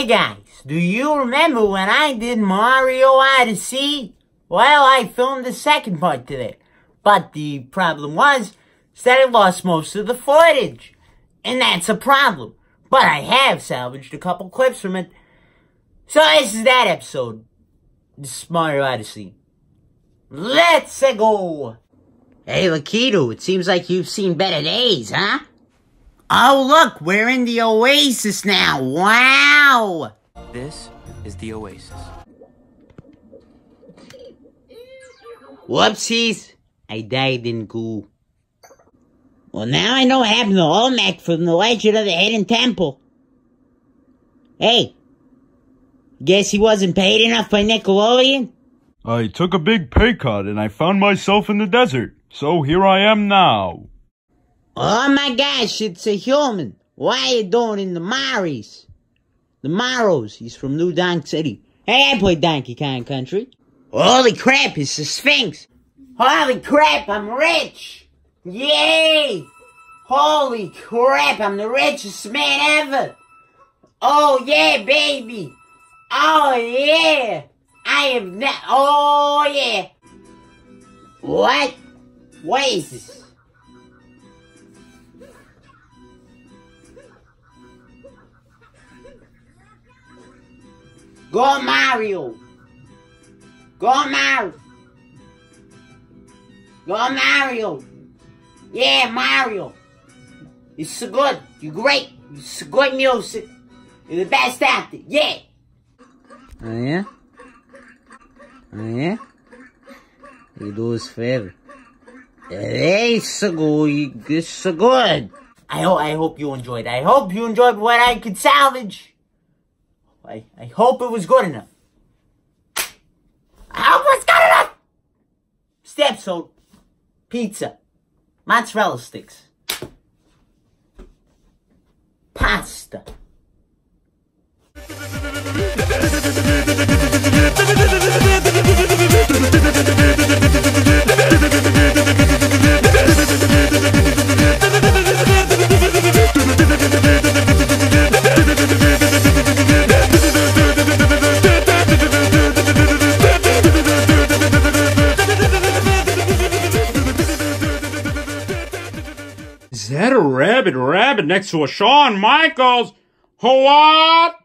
Hey guys, do you remember when I did Mario Odyssey? Well, I filmed the second part today. But the problem was that I lost most of the footage. And that's a problem. But I have salvaged a couple clips from it. So this is that episode. This is Mario Odyssey. Let's go! Hey Lakitu, it seems like you've seen better days, huh? Oh look, we're in the Oasis now. Wow! This is the Oasis. Whoopsies. I died in goo. Well, now I know what happened to Olmec from the Legend of the Hidden Temple. Hey, guess he wasn't paid enough by Nickelodeon? I took a big pay cut and I found myself in the desert. So here I am now. Oh my gosh, it's a human. Why you doing in the Maris? The Maros, he's from New Donk City. Hey, I played Donkey Kong Country. Holy crap, it's the Sphinx. Holy crap, I'm rich. Yay! Holy crap, I'm the richest man ever. Oh yeah, baby. Oh yeah. I am not, oh yeah. What? What is this? Go Mario! Go Mario! Go Mario! Yeah, Mario! You're so good. You're great. You're so good music. You're the best actor. Yeah! Oh yeah? Oh yeah? You do us favor. Hey, so good. It's so good. I hope, I hope you enjoyed. I hope you enjoyed what I could salvage. I, I hope it was good enough. I hope it's good enough! Step so pizza, mozzarella sticks, pasta. That a rabbit rabbit next to a Shawn Michaels? What?